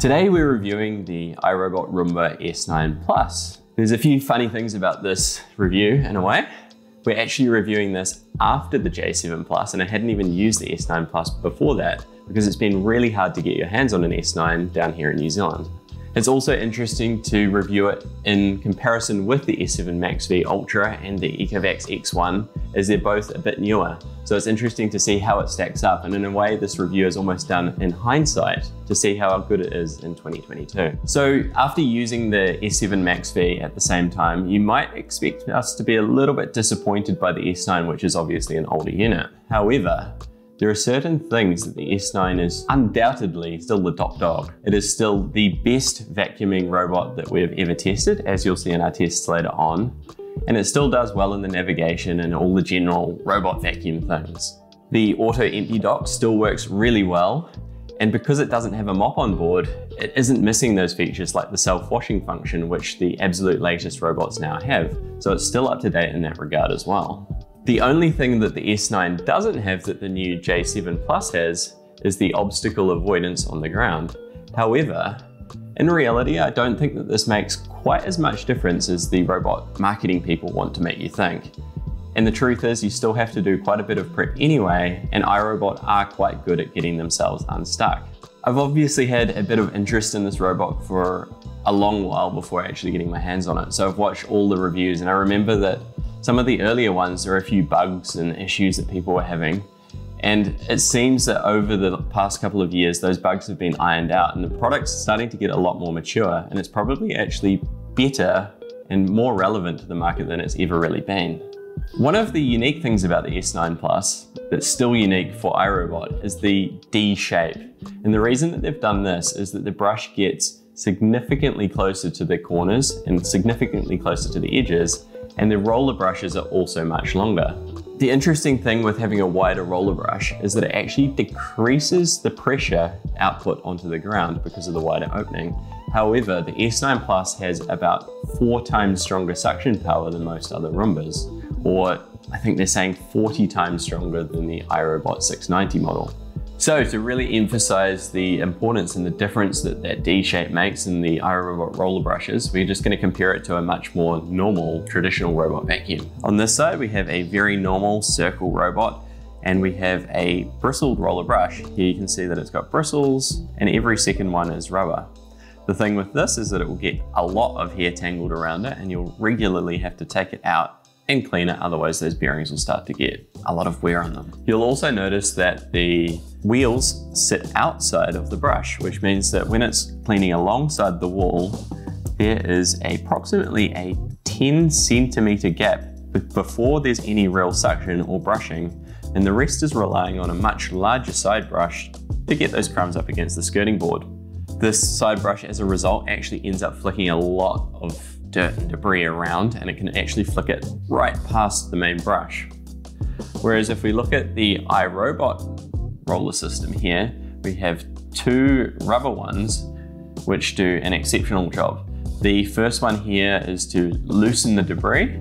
Today we're reviewing the iRobot Roomba S9 Plus. There's a few funny things about this review in a way. We're actually reviewing this after the J7 Plus and I hadn't even used the S9 Plus before that because it's been really hard to get your hands on an S9 down here in New Zealand. It's also interesting to review it in comparison with the S7 Max V Ultra and the Ecovacs X1 as they're both a bit newer. So it's interesting to see how it stacks up and in a way this review is almost done in hindsight to see how good it is in 2022. So after using the S7 Max V at the same time, you might expect us to be a little bit disappointed by the S9 which is obviously an older unit. However, there are certain things that the S9 is undoubtedly still the top dog. It is still the best vacuuming robot that we have ever tested, as you'll see in our tests later on, and it still does well in the navigation and all the general robot vacuum things. The auto empty dock still works really well, and because it doesn't have a mop on board, it isn't missing those features like the self-washing function, which the absolute latest robots now have. So it's still up to date in that regard as well. The only thing that the S9 doesn't have that the new J7 Plus has is the obstacle avoidance on the ground. However, in reality, I don't think that this makes quite as much difference as the robot marketing people want to make you think. And the truth is you still have to do quite a bit of prep anyway, and iRobot are quite good at getting themselves unstuck. I've obviously had a bit of interest in this robot for a long while before actually getting my hands on it. So I've watched all the reviews and I remember that some of the earlier ones, there are a few bugs and issues that people were having. And it seems that over the past couple of years, those bugs have been ironed out and the product's starting to get a lot more mature and it's probably actually better and more relevant to the market than it's ever really been. One of the unique things about the S9 Plus that's still unique for iRobot is the D shape. And the reason that they've done this is that the brush gets significantly closer to the corners and significantly closer to the edges and the roller brushes are also much longer. The interesting thing with having a wider roller brush is that it actually decreases the pressure output onto the ground because of the wider opening. However, the S9 Plus has about four times stronger suction power than most other Roombas, or I think they're saying 40 times stronger than the iRobot 690 model. So to really emphasize the importance and the difference that that D shape makes in the iRobot roller brushes, we're just gonna compare it to a much more normal traditional robot vacuum. On this side, we have a very normal circle robot and we have a bristled roller brush. Here you can see that it's got bristles and every second one is rubber. The thing with this is that it will get a lot of hair tangled around it and you'll regularly have to take it out and clean it, otherwise those bearings will start to get a lot of wear on them. You'll also notice that the wheels sit outside of the brush, which means that when it's cleaning alongside the wall, there is approximately a 10 centimeter gap before there's any real suction or brushing, and the rest is relying on a much larger side brush to get those crumbs up against the skirting board. This side brush, as a result, actually ends up flicking a lot of dirt and debris around and it can actually flick it right past the main brush. Whereas if we look at the iRobot roller system here, we have two rubber ones which do an exceptional job. The first one here is to loosen the debris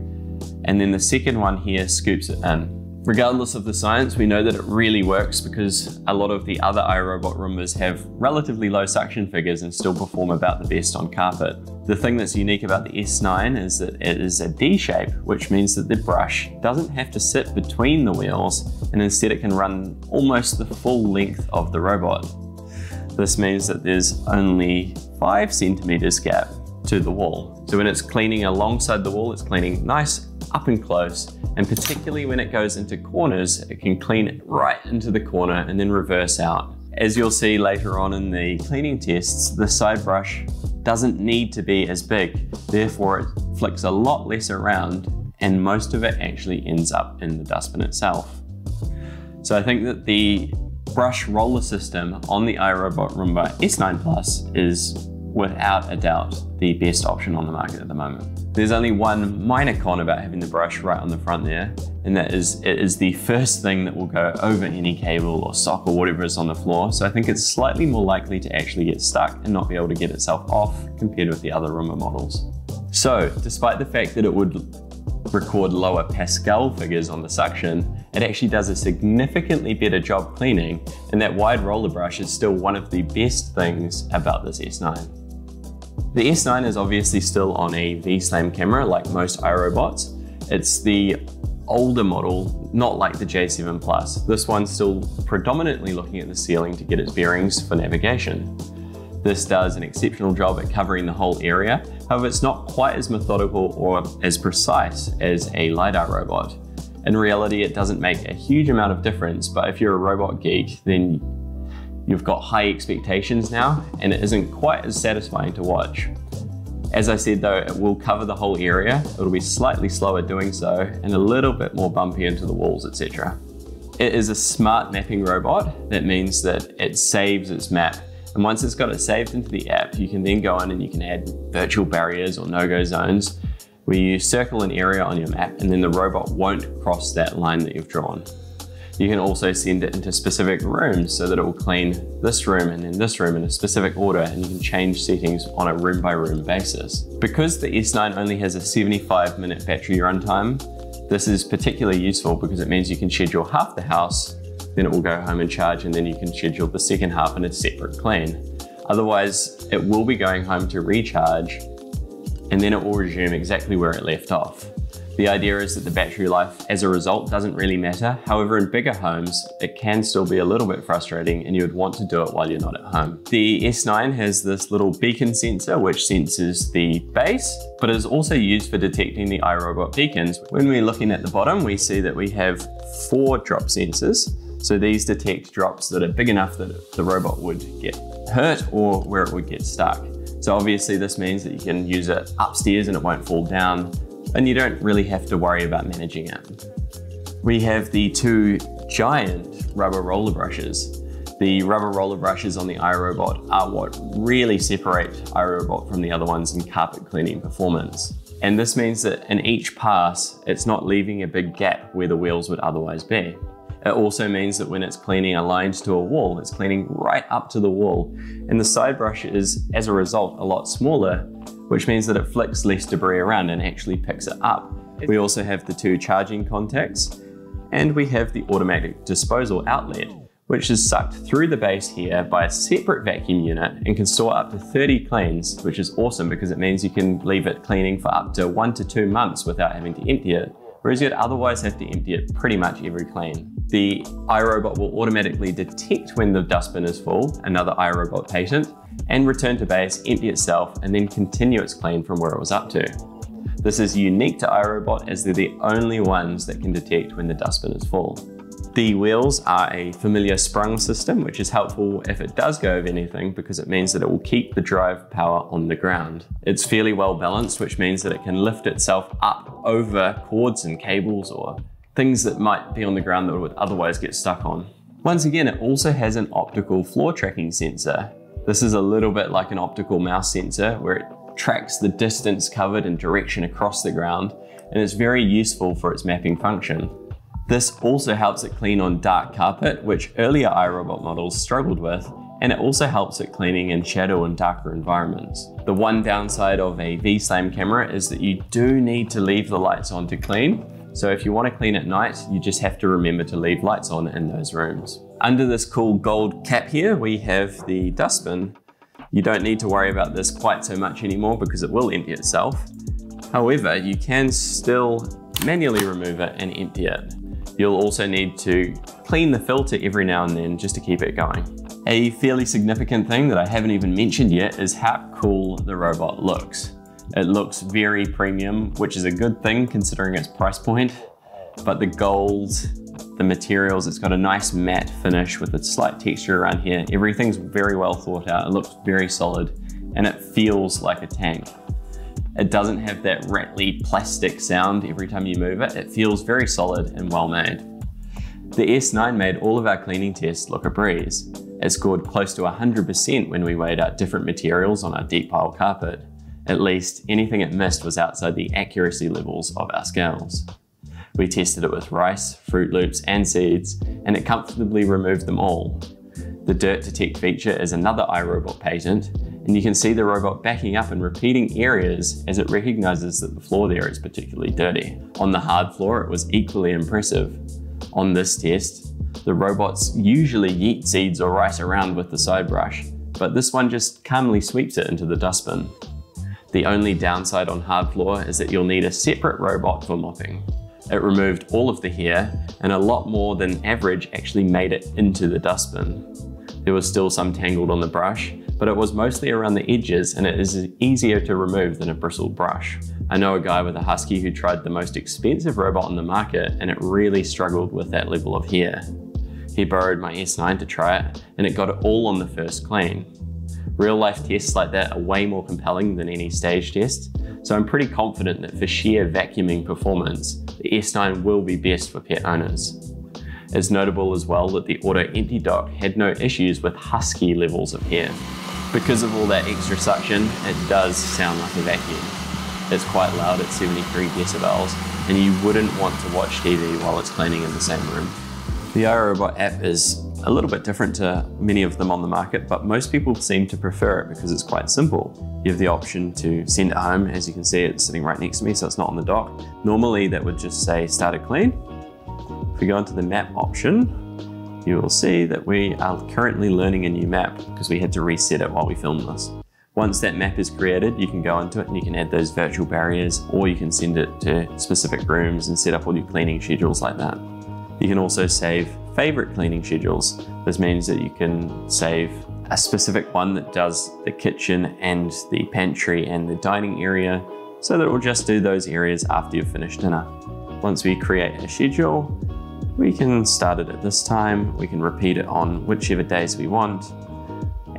and then the second one here scoops it in. Regardless of the science, we know that it really works because a lot of the other iRobot Roombas have relatively low suction figures and still perform about the best on carpet. The thing that's unique about the S9 is that it is a D shape, which means that the brush doesn't have to sit between the wheels and instead it can run almost the full length of the robot. This means that there's only five centimeters gap to the wall. So when it's cleaning alongside the wall, it's cleaning nice up and close, and particularly when it goes into corners, it can clean right into the corner and then reverse out. As you'll see later on in the cleaning tests, the side brush doesn't need to be as big, therefore it flicks a lot less around and most of it actually ends up in the dustbin itself. So I think that the brush roller system on the iRobot Roomba S9 Plus is without a doubt the best option on the market at the moment. There's only one minor con about having the brush right on the front there, and that is it is the first thing that will go over any cable or sock or whatever is on the floor. So I think it's slightly more likely to actually get stuck and not be able to get itself off compared with the other Roomba models. So despite the fact that it would record lower Pascal figures on the suction, it actually does a significantly better job cleaning, and that wide roller brush is still one of the best things about this S9. The S9 is obviously still on a V-SLAM camera like most iRobots. It's the older model, not like the J7 Plus. This one's still predominantly looking at the ceiling to get its bearings for navigation. This does an exceptional job at covering the whole area, however it's not quite as methodical or as precise as a LiDAR robot. In reality, it doesn't make a huge amount of difference, but if you're a robot geek, then you've got high expectations now, and it isn't quite as satisfying to watch. As I said though, it will cover the whole area. It'll be slightly slower doing so and a little bit more bumpy into the walls, etc. It is a smart mapping robot. That means that it saves its map. And once it's got it saved into the app, you can then go in and you can add virtual barriers or no-go zones where you circle an area on your map and then the robot won't cross that line that you've drawn. You can also send it into specific rooms so that it will clean this room and then this room in a specific order and you can change settings on a room by room basis. Because the S9 only has a 75 minute battery runtime, this is particularly useful because it means you can schedule half the house, then it will go home and charge and then you can schedule the second half in a separate clean. Otherwise, it will be going home to recharge and then it will resume exactly where it left off. The idea is that the battery life as a result doesn't really matter. However, in bigger homes, it can still be a little bit frustrating and you would want to do it while you're not at home. The S9 has this little beacon sensor which senses the base, but is also used for detecting the iRobot beacons. When we're looking at the bottom, we see that we have four drop sensors. So these detect drops that are big enough that the robot would get hurt or where it would get stuck. So obviously this means that you can use it upstairs and it won't fall down and you don't really have to worry about managing it. We have the two giant rubber roller brushes. The rubber roller brushes on the iRobot are what really separate iRobot from the other ones in carpet cleaning performance. And this means that in each pass, it's not leaving a big gap where the wheels would otherwise be. It also means that when it's cleaning aligned to a wall, it's cleaning right up to the wall. And the side brush is, as a result, a lot smaller which means that it flicks less debris around and actually picks it up. We also have the two charging contacts, and we have the automatic disposal outlet, which is sucked through the base here by a separate vacuum unit and can store up to 30 cleans, which is awesome because it means you can leave it cleaning for up to one to two months without having to empty it, whereas you'd otherwise have to empty it pretty much every clean. The iRobot will automatically detect when the dustbin is full, another iRobot patent, and return to base, empty itself, and then continue its clean from where it was up to. This is unique to iRobot as they're the only ones that can detect when the dustbin is full. The wheels are a familiar sprung system, which is helpful if it does go of anything because it means that it will keep the drive power on the ground. It's fairly well balanced, which means that it can lift itself up over cords and cables or things that might be on the ground that would otherwise get stuck on. Once again, it also has an optical floor tracking sensor, this is a little bit like an optical mouse sensor where it tracks the distance covered and direction across the ground, and it's very useful for its mapping function. This also helps it clean on dark carpet, which earlier iRobot models struggled with, and it also helps it cleaning in shadow and darker environments. The one downside of a V-SLAM camera is that you do need to leave the lights on to clean, so if you want to clean at night, you just have to remember to leave lights on in those rooms. Under this cool gold cap here, we have the dustbin. You don't need to worry about this quite so much anymore because it will empty itself. However, you can still manually remove it and empty it. You'll also need to clean the filter every now and then just to keep it going. A fairly significant thing that I haven't even mentioned yet is how cool the robot looks. It looks very premium, which is a good thing considering its price point, but the gold the materials. It's got a nice matte finish with a slight texture around here. Everything's very well thought out. It looks very solid and it feels like a tank. It doesn't have that rattly plastic sound every time you move it. It feels very solid and well made. The S9 made all of our cleaning tests look a breeze. It scored close to 100% when we weighed out different materials on our deep pile carpet. At least anything it missed was outside the accuracy levels of our scales. We tested it with rice, Froot Loops, and seeds, and it comfortably removed them all. The Dirt Detect feature is another iRobot patent, and you can see the robot backing up and repeating areas as it recognizes that the floor there is particularly dirty. On the hard floor, it was equally impressive. On this test, the robots usually yeet seeds or rice around with the side brush, but this one just calmly sweeps it into the dustbin. The only downside on hard floor is that you'll need a separate robot for mopping. It removed all of the hair and a lot more than average actually made it into the dustbin. There was still some tangled on the brush, but it was mostly around the edges and it is easier to remove than a bristled brush. I know a guy with a Husky who tried the most expensive robot on the market and it really struggled with that level of hair. He borrowed my S9 to try it and it got it all on the first clean. Real life tests like that are way more compelling than any stage test, so I'm pretty confident that for sheer vacuuming performance, the S9 will be best for pet owners. It's notable as well that the Auto Empty Dock had no issues with husky levels of hair. Because of all that extra suction, it does sound like a vacuum. It's quite loud at 73 decibels, and you wouldn't want to watch TV while it's cleaning in the same room. The iRobot app is a little bit different to many of them on the market, but most people seem to prefer it because it's quite simple. You have the option to send it home. As you can see, it's sitting right next to me, so it's not on the dock. Normally that would just say start a clean, we go into the map option, you will see that we are currently learning a new map because we had to reset it while we filmed this. Once that map is created, you can go into it and you can add those virtual barriers or you can send it to specific rooms and set up all your cleaning schedules like that. You can also save favorite cleaning schedules. This means that you can save a specific one that does the kitchen and the pantry and the dining area so that it will just do those areas after you've finished dinner. Once we create a schedule, we can start it at this time, we can repeat it on whichever days we want,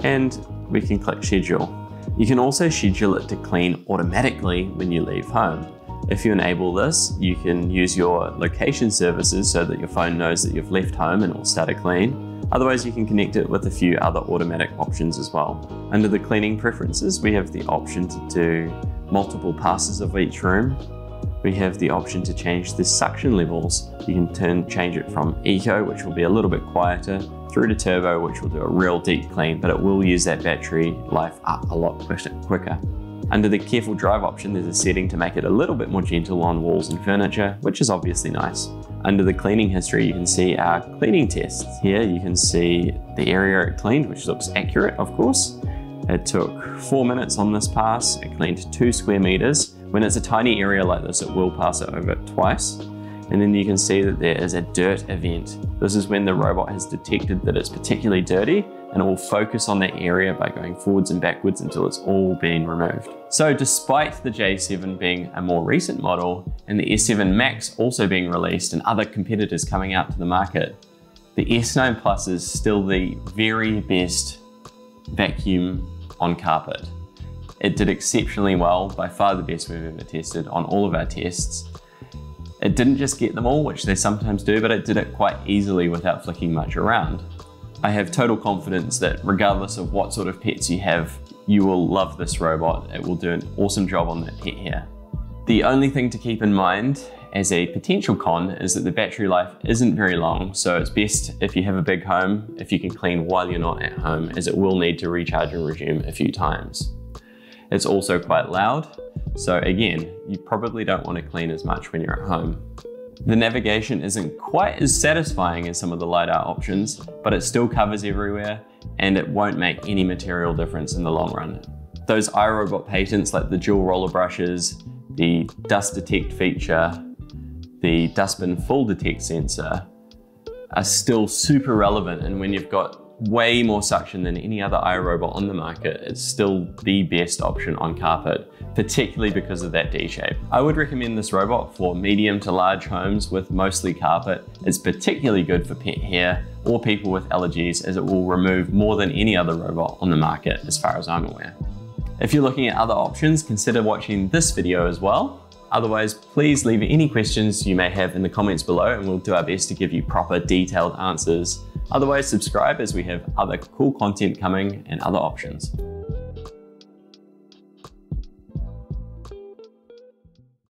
and we can click schedule. You can also schedule it to clean automatically when you leave home. If you enable this, you can use your location services so that your phone knows that you've left home and will start a clean. Otherwise, you can connect it with a few other automatic options as well. Under the cleaning preferences, we have the option to do multiple passes of each room we have the option to change the suction levels. You can turn change it from eco, which will be a little bit quieter, through to turbo, which will do a real deep clean, but it will use that battery life up a lot quicker. Under the careful drive option, there's a setting to make it a little bit more gentle on walls and furniture, which is obviously nice. Under the cleaning history, you can see our cleaning tests. Here you can see the area it cleaned, which looks accurate, of course. It took four minutes on this pass, it cleaned two square meters, when it's a tiny area like this, it will pass it over twice. And then you can see that there is a dirt event. This is when the robot has detected that it's particularly dirty and it will focus on that area by going forwards and backwards until it's all been removed. So despite the J7 being a more recent model and the S7 Max also being released and other competitors coming out to the market, the S9 Plus is still the very best vacuum on carpet. It did exceptionally well, by far the best we've ever tested on all of our tests. It didn't just get them all, which they sometimes do, but it did it quite easily without flicking much around. I have total confidence that regardless of what sort of pets you have, you will love this robot. It will do an awesome job on that pet hair. The only thing to keep in mind as a potential con is that the battery life isn't very long, so it's best if you have a big home, if you can clean while you're not at home, as it will need to recharge and resume a few times. It's also quite loud, so again, you probably don't want to clean as much when you're at home. The navigation isn't quite as satisfying as some of the LiDAR options, but it still covers everywhere and it won't make any material difference in the long run. Those iRobot patents like the dual roller brushes, the dust detect feature, the dustbin full detect sensor are still super relevant and when you've got way more suction than any other iRobot on the market. It's still the best option on carpet, particularly because of that D shape. I would recommend this robot for medium to large homes with mostly carpet. It's particularly good for pet hair or people with allergies as it will remove more than any other robot on the market as far as I'm aware. If you're looking at other options, consider watching this video as well. Otherwise, please leave any questions you may have in the comments below and we'll do our best to give you proper detailed answers Otherwise, subscribe as we have other cool content coming and other options.